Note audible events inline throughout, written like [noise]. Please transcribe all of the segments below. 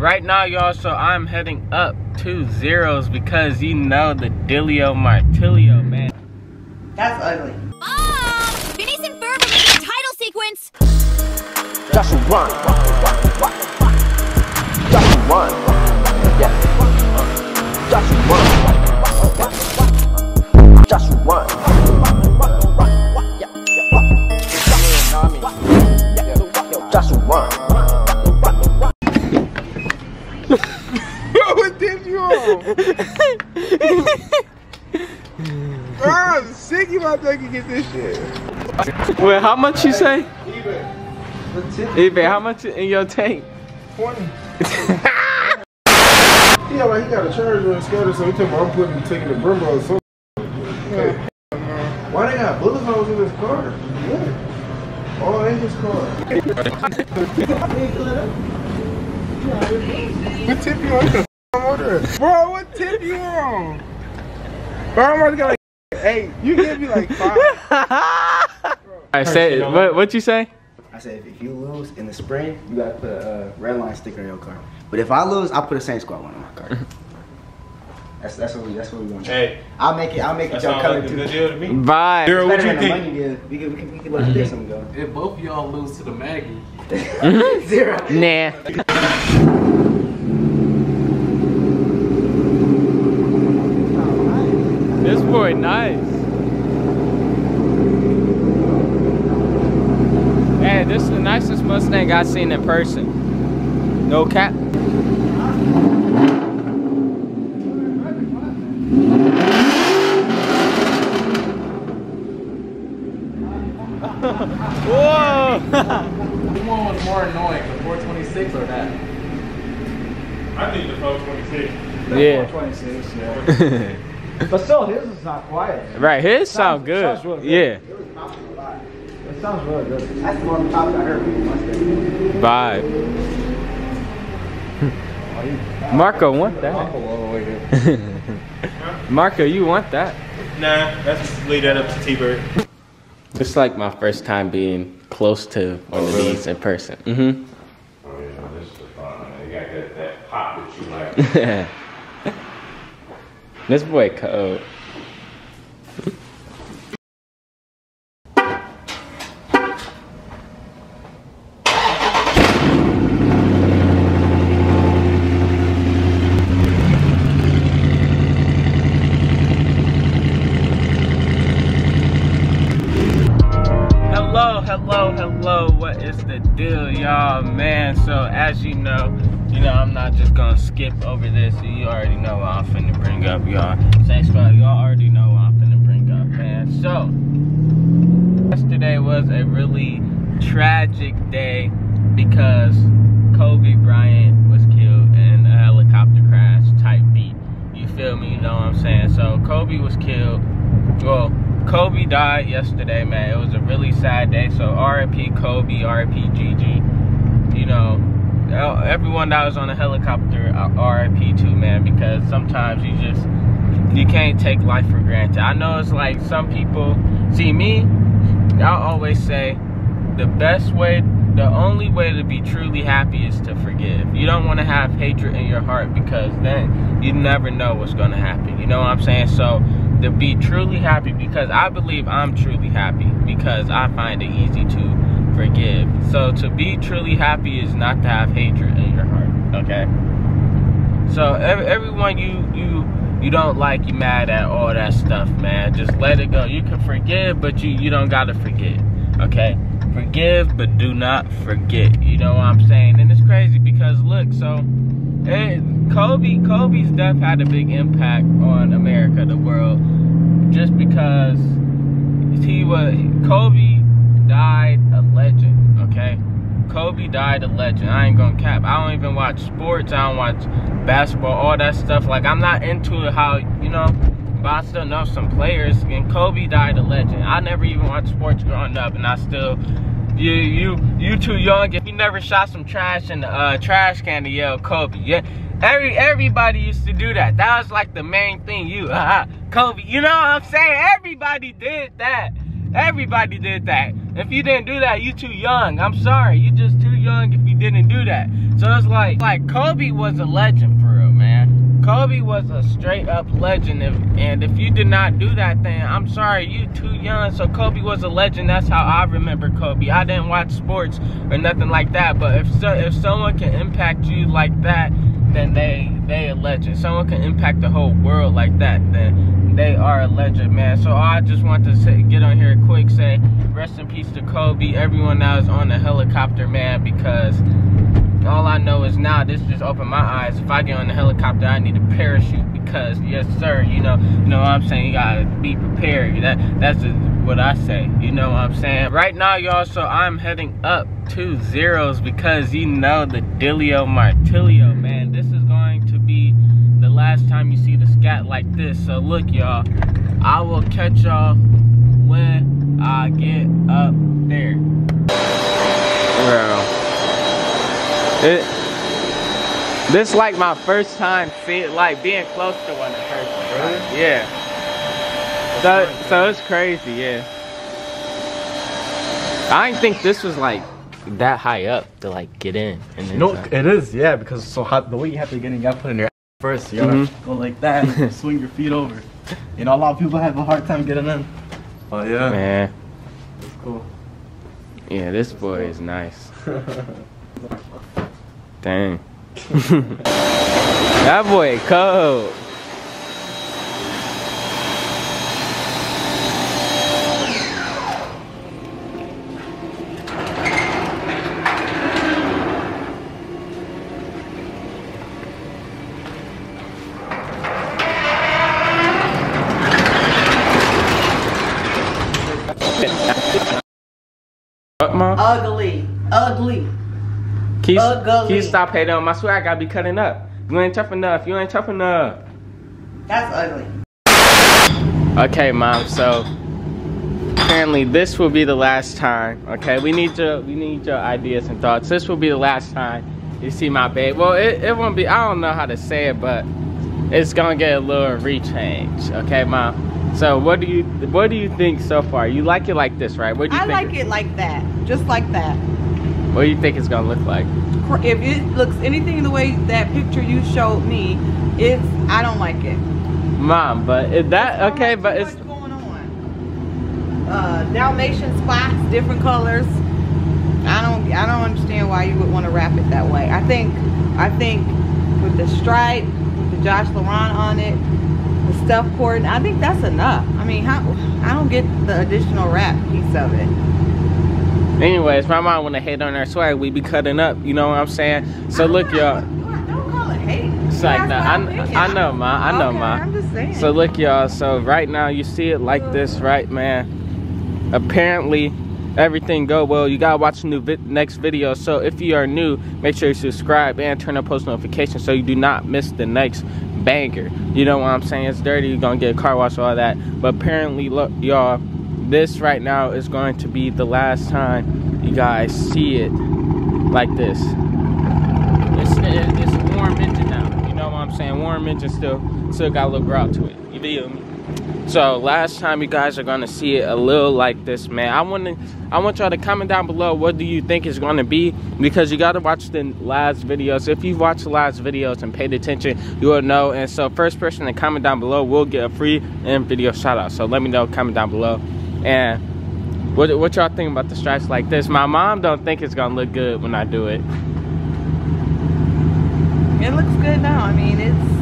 Right now, y'all, so I'm heading up to Zeros because you know the Dilio Martilio, man. That's ugly. Ah, Mom! Phineas and Ferb are making a title sequence! Just run. Just run. Yeah. Just run. This shit. Wait, how much you say? Even how much in your tank? 20. [laughs] yeah, like he got a charger and scatter, so he told me I'm putting taking the Brembo. So why they got bullet holes in his car? Yeah. All in his car. [laughs] what tip you on? [laughs] Bro, what tip you on? Bro, I'm about to get like eight. You give me like five. [laughs] I said, what what you say? I said, if you lose in the spring, you gotta put a uh, red line sticker on your car. But if I lose, I'll put a Saint Squad one on my car. [laughs] That's that's what we that's what we want. Hey, I'll make it. I'll make it. that Y'all sounds color like a too. deal to me. Bye. Girl, what you than the think? money deal. We can we can we can let the this one go. If both of y'all lose to the Maggie, [laughs] Zero. Nah. Boy nice. Hey, this is the nicest Mustang I've seen in person. No cap. [laughs] Whoa! [laughs] which one was more annoying, the 426 or that? I think the 426. yeah. 26, yeah. [laughs] but still, his is not quiet. Right, his sound good. sounds really Yeah. It sounds really good. That's the one top I heard. from Mustang. Vibe. Marco want that. Marco, [laughs] you want that? Nah, let's leave that up to T-Bird. It's like my first time being close to one of these in person. Mm-hmm. Oh yeah, this is fun. You got that, that pop that you like. [laughs] this boy code. Hello, hello, hello. What is the deal, y'all? Man, so as you know, you know, I'm not just gonna skip over this. You already know what I'm finna bring up, y'all. Thanks for y'all already know what I'm finna bring up, man. So, yesterday was a really tragic day because Kobe Bryant was killed in a helicopter crash type beat. You feel me? You know what I'm saying? So, Kobe was killed. Well, Kobe died yesterday, man. It was a really sad day. So RIP Kobe, RIP Gigi. You know, everyone that was on the helicopter, uh, RIP too, man. Because sometimes you just you can't take life for granted. I know it's like some people see me. I always say the best way, the only way to be truly happy is to forgive. You don't want to have hatred in your heart because then you never know what's going to happen. You know what I'm saying? So to be truly happy because I believe I'm truly happy because I find it easy to forgive. So to be truly happy is not to have hatred in your heart, okay? So ev- everyone you you you don't like, you mad at all that stuff, man. Just let it go. You can forgive, but you you don't gotta forget, okay? Forgive, but do not forget. You know what I'm saying? And it's crazy because look, so it, Kobe Kobe's death had a big impact on America, the world, just because he was Kobe died a legend. Okay, Kobe died a legend. I ain't gonna cap. I don't even watch sports. I don't watch basketball, all that stuff. Like I'm not into how you know, but I still know some players. And Kobe died a legend. I never even watched sports growing up, and I still. You you you too young. If you never shot some trash in the uh, trash can to yell Kobe, yeah. Every everybody used to do that. That was like the main thing. You uh, [laughs] Kobe. You know what I'm saying? Everybody did that. Everybody did that. If you didn't do that, you too young. I'm sorry. You just too young if you didn't do that. So it's like like Kobe was a legend for real, man. Kobe was a straight up legend, if, and if you did not do that, then I'm sorry, you too young. So Kobe was a legend. That's how I remember Kobe. I didn't watch sports or nothing like that, but if so, if someone can impact you like that, then they they a legend. Someone can impact the whole world like that, then they are a legend, man. So I just want to say, get on here quick, say rest in peace to Kobe. Everyone that was on the helicopter, man, because all I know is now this just opened my eyes. If I get on the helicopter, I need a parachute because yes, sir. You know, you know what I'm saying. You gotta be prepared. That that's just what I say. You know what I'm saying. Right now, y'all. So I'm heading up to zeros because you know the Dilio Martilio, man. This is going to be the last time you see the scat like this. So look, y'all. I will catch y'all when I get up there. Bro. It, this like my first time see like being close to one in person. Really? Yeah. So so it's crazy, yeah. I didn't think this was like that high up to like get in. And then No, it is, yeah, because so how, the way you have to get in, you gotta put in your ass first. You gotta Mhm. go like that, and [laughs] swing your feet over. You know, a lot of people have a hard time getting in. Oh yeah, man. cool. Yeah, this boy is nice. [laughs] Dang. [laughs] that boy cold. What, mom? Ugly. Ugly. Can you, Ugly. can you stop hating on my swag? I gotta be cutting up. You ain't tough enough. You ain't tough enough. That's ugly. Okay, mom. So apparently this will be the last time. Okay, we need your we need your ideas and thoughts. This will be the last time you see my babe. Well, it, it won't be. I don't know how to say it, but it's gonna get a little rechange. Okay, mom. So what do you what do you think so far? You like it like this, right? What do you I think? like it like that. Just like that. What do you think it's gonna look like? If it looks anything the way that picture you showed me, it's I don't like it. Mom, but that okay? But it's going on. Uh, Dalmatian spots, different colors. I don't I don't understand why you would want to wrap it that way. I think I think with the stripe, with the Josh Laurent on it, the stuff cord, I think that's enough. I mean, how I don't get the additional wrap piece of it. Anyways, my mom wanna hate on our swag. We be cutting up. You know what I'm saying? So look, y'all. Don't call it hate. It's like my I. I know, ma. I know, Okay, ma. I'm just saying. So look, y'all. So right now, you see it like this, right, man? Apparently, everything go well. You gotta watch the new vi- next video. So if you are new, make sure you subscribe and turn on post notifications so you do not miss the next banger. You know what I'm saying? It's dirty. You're gonna get a car wash, all that. But apparently, look, y'all. This right now is going to be the last time you guys see it like this. It's, it's warm engine now. You know what I'm saying? Warm engine still still got a little grout to it. You feel me? So last time you guys are gonna see it a little like this, man. I want to, I want y'all to comment down below what do you think is gonna be because you gotta watch the last videos. If you've watched the last videos and paid attention, you will know. And so first person to comment down below will get a free in video shout out. So let me know, comment down below. And what what y'all think about the stripes like this? My mom don't think it's gonna look good when I do it. It looks good now. I mean, it's.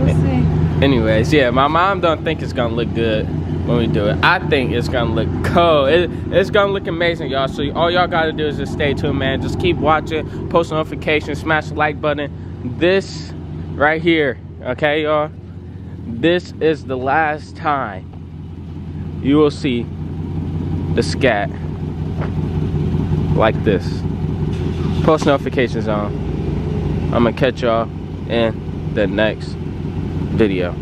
We'll see. Anyways, yeah, my mom don't think it's gonna look good when we do it. I think it's gonna look cool. It, it's gonna look amazing, y'all. So all y'all gotta do is just stay tuned, man. Just keep watching, post notifications, smash the like button. This right here, okay, y'all. This is the last time you will see the scat like this. Post notifications on. I'm gonna catch y'all in the next video.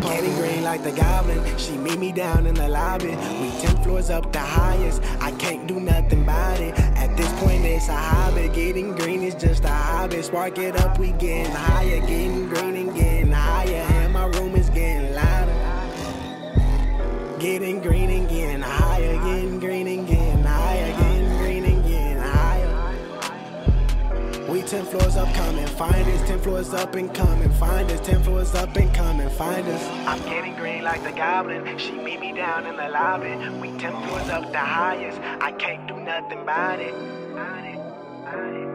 Candy green like the goblin, she meet me down in the lobby. We 10 floors up the highest, I can't do nothing about it. At this point, it's a hobby. Getting green is just a hobby. Spark it up, we getting higher. Getting green and getting higher. And my room is getting louder. Getting green and getting higher. Getting green and getting higher. Getting green and getting higher. We 10 floors up coming find us. Ten floors up and coming. find us. Ten floors up and coming. find us. I'm getting green like the goblin. She meet me down in the lobby. We ten floors up the highest. I can't do nothing about it. About it, about it.